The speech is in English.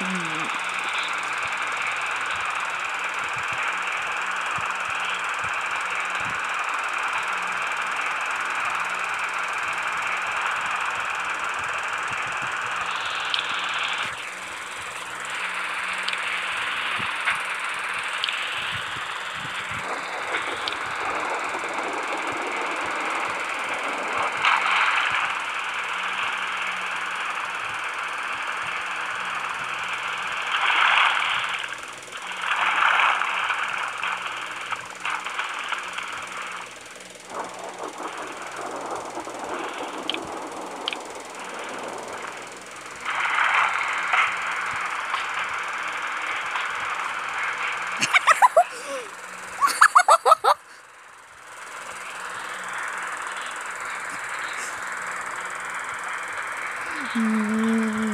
Mm. Mm-hmm.